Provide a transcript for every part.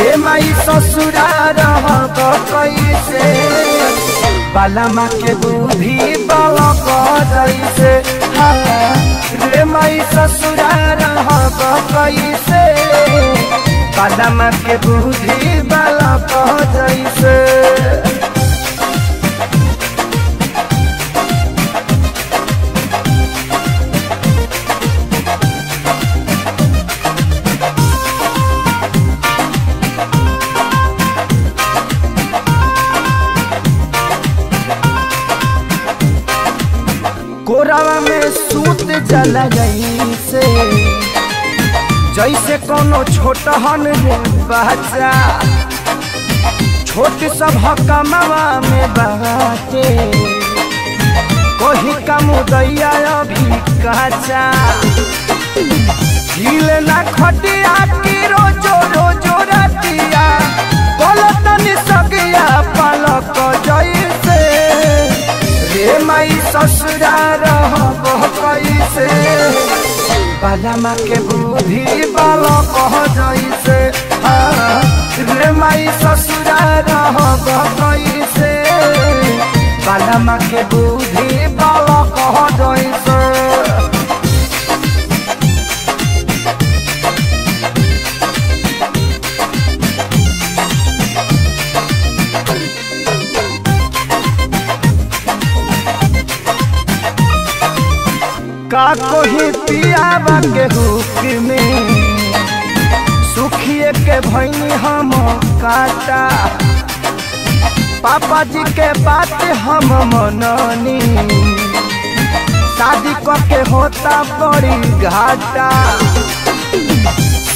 हे माई ससुरा कैसे बालामा के दूधी बलक जैसे हाँ, रे माई ससुरा कैसे बालामा के दूधी बलक कैसे कोरावा में सूत जला जैसे जैसे कोनो छोटहन रे बच्चा छोट सब हकमवा में बाटे। कोही का मुदैया अभी कच्चा झील ना खटिया की रोजो ससुरा रहब कैसे के बुद्धि बाल कह जैसे रे माई ससुरा रहब कैसे के बुद्धि बाल कह जैसे। का कोही पियावा के हुक में सुखिए के भैनी हम काटा। पापा जी के बात हम मननी। शादी के होता बड़ी घाटा।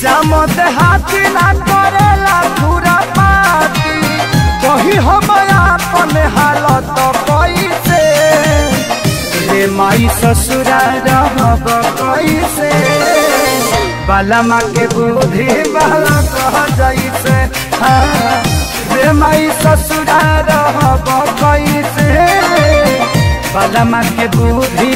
श्याम देहाती माई ससुरा रहब कैसे? बालमा के बुद्धि बाला कह जैसे। रे माई ससुरा रहब कैसे? बालमा के बुद्धि